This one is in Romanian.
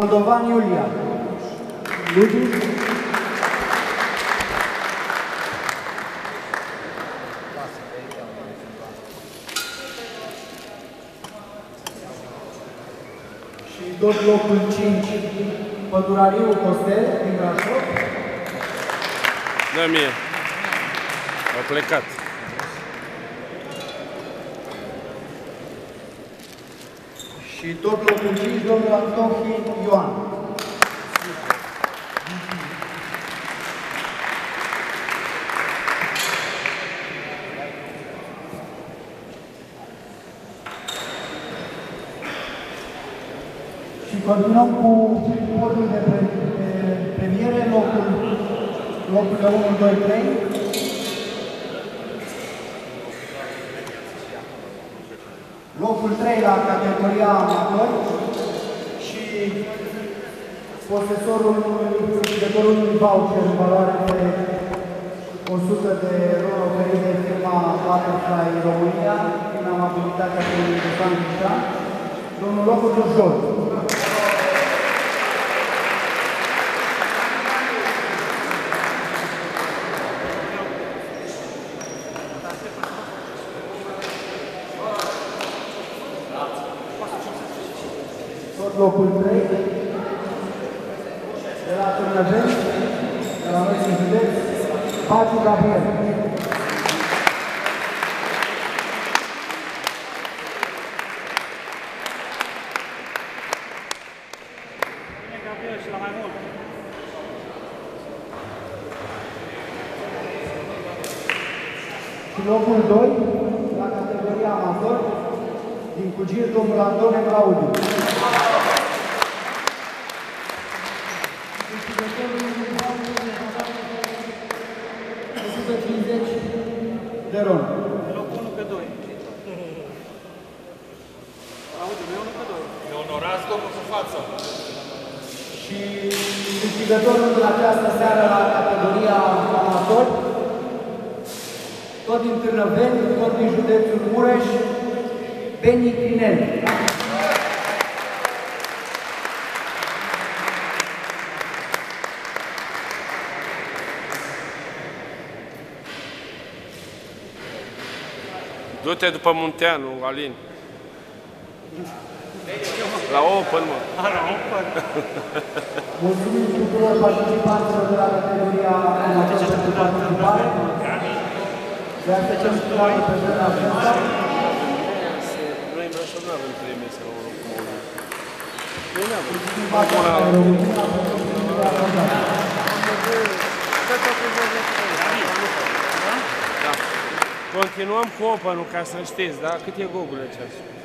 Moldovan Iulia. Ludic. Și tot locul 5, Pădurariu Costel din Brașov. Da mie. A plecat. Și tot locul 5, domnul Antohi Ioan. Și continuăm cu podul de, pre, de premiere, locul, locurile 1, 2, 3. Locul 3 la categoria amator. Și posesorul câștigătorul unui voucher în valoare de 100 de euro oferit de firma Butterfly România prin amabilitatea de Iusan Mișan, domnul locul de tot locul 3 de la Târnăveni, de la noi în județ, Paciu Gabriel. Și locul 2 la categoria amator din Cugir, domnul Antone Claudiu. De ron. Locul 1 pe 2. Aude, nu e 1 pe 2. Ne onorați domnul cu față. Și câștigătorul din această seară la categoria amator, tot din Târnăveni, tot din județul Mureș, Beni Crinel. Du-te după Munteanu, Alin. La Open, mă. A, la Open. Mulțumim tuturor participanților de la categoria amator pentru participare. De așteptăm și la pe vremea aceasta. Noi în Brașov nu avem premii sau cum o Noi nu avem. Partea România pentru câștigarea mondială. Da. Continuăm cu Open-ul, ca să știți, da? Cât e Google ceasul?